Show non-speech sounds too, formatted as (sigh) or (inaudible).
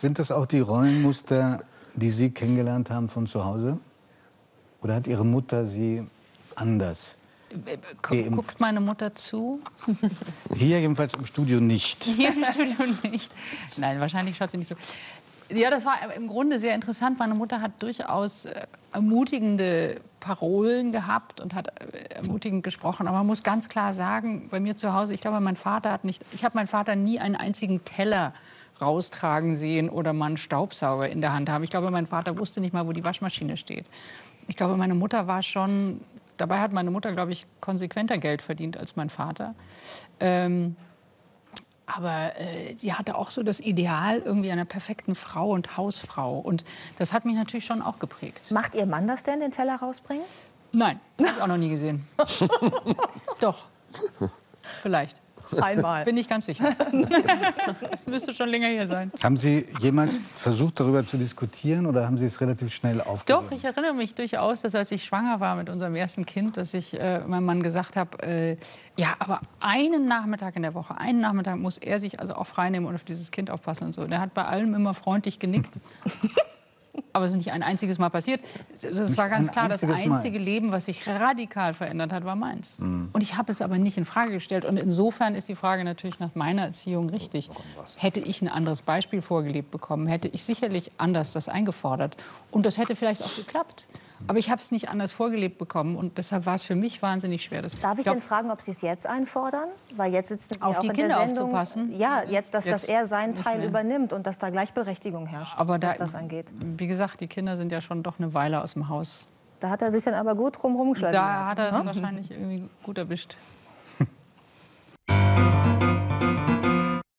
Sind das auch die Rollenmuster, die Sie kennengelernt haben von zu Hause? Oder hat Ihre Mutter Sie anders Gu- Guckt meine Mutter zu? Hier jedenfalls im Studio nicht. (laughs) Hier im Studio nicht. Nein, wahrscheinlich schaut sie nicht so. Ja, das war im Grunde sehr interessant. Meine Mutter hat durchaus äh, ermutigende Parolen gehabt und hat äh, ermutigend gesprochen. Aber man muss ganz klar sagen, bei mir zu Hause, ich glaube, mein Vater hat nicht, ich habe meinen Vater nie einen einzigen Teller raustragen sehen oder mal einen Staubsauger in der Hand haben. Ich glaube, mein Vater wusste nicht mal, wo die Waschmaschine steht. Ich glaube, meine Mutter war schon, dabei hat meine Mutter, glaube ich, konsequenter Geld verdient als mein Vater. Ähm, aber äh, sie hatte auch so das Ideal irgendwie einer perfekten Frau und Hausfrau. Und das hat mich natürlich schon auch geprägt. Macht Ihr Mann das denn, den Teller rausbringen? Nein, habe ich auch noch nie gesehen. (laughs) Doch, vielleicht. (laughs) Einmal. Bin ich ganz sicher. (laughs) Das müsste schon länger hier sein. Haben Sie jemals versucht, darüber zu diskutieren oder haben Sie es relativ schnell aufgegeben? Doch, ich erinnere mich durchaus, dass als ich schwanger war mit unserem ersten Kind, dass ich äh, meinem Mann gesagt habe, äh, ja, aber einen Nachmittag in der Woche, einen Nachmittag muss er sich also auch freinehmen und auf dieses Kind aufpassen und so. Der hat bei allem immer freundlich genickt. (laughs) Aber es ist nicht ein einziges Mal passiert. Es war ganz klar, das einziges Mal. einzige Leben, was sich radikal verändert hat, war meins. Und ich habe es aber nicht in Frage gestellt. Und insofern ist die Frage natürlich nach meiner Erziehung richtig. Hätte ich ein anderes Beispiel vorgelebt bekommen, hätte ich sicherlich anders das eingefordert. Und das hätte vielleicht auch geklappt. Aber ich habe es nicht anders vorgelebt bekommen. Und deshalb war es für mich wahnsinnig schwer. Das, Darf ich glaub, denn fragen, ob Sie es jetzt einfordern? Weil jetzt sitzen Sie Auf auch die in Kinder der Sendung. aufzupassen? Ja, jetzt, dass, dass Jetzt er seinen Teil mehr. übernimmt und dass da Gleichberechtigung herrscht, aber da, was das angeht. wie gesagt, die Kinder sind ja schon doch eine Weile aus dem Haus. Da hat er sich dann aber gut drum rumgeschlagen. Da hat er es wahrscheinlich irgendwie gut erwischt. (laughs)